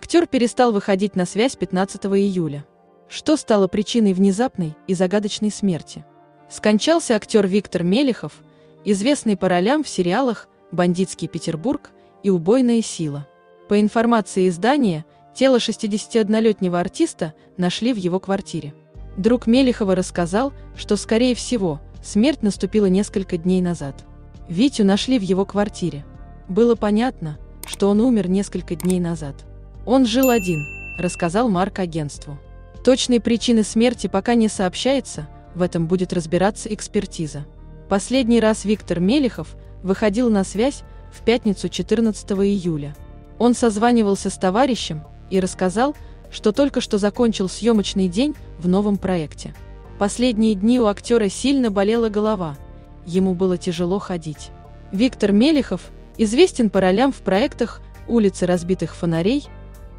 Актер перестал выходить на связь 15 июля. Что стало причиной внезапной и загадочной смерти? Скончался актер Виктор Мелехов, известный по ролям в сериалах «Бандитский Петербург» и «Убойная сила». По информации издания, тело 61-летнего артиста нашли в его квартире. Друг Мелехова рассказал, что, скорее всего, смерть наступила несколько дней назад. Витю нашли в его квартире. Было понятно, что он умер несколько дней назад. Он жил один, рассказал Марк агентству. Точные причины смерти пока не сообщается, в этом будет разбираться экспертиза. Последний раз Виктор Мелехов выходил на связь в пятницу 14 июля. Он созванивался с товарищем и рассказал, что только что закончил съемочный день в новом проекте. Последние дни у актера сильно болела голова, ему было тяжело ходить. Виктор Мелехов известен по ролям в проектах «Улицы разбитых фонарей»,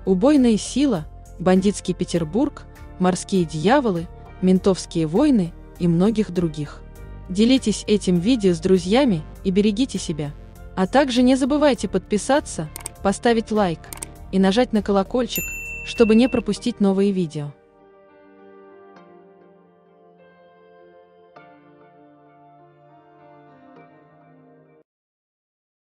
«Убойная сила», «Бандитский Петербург», «Морские дьяволы», «Ментовские войны» и многих других. Делитесь этим видео с друзьями и берегите себя. А также не забывайте подписаться, поставить лайк и нажать на колокольчик, чтобы не пропустить новые видео.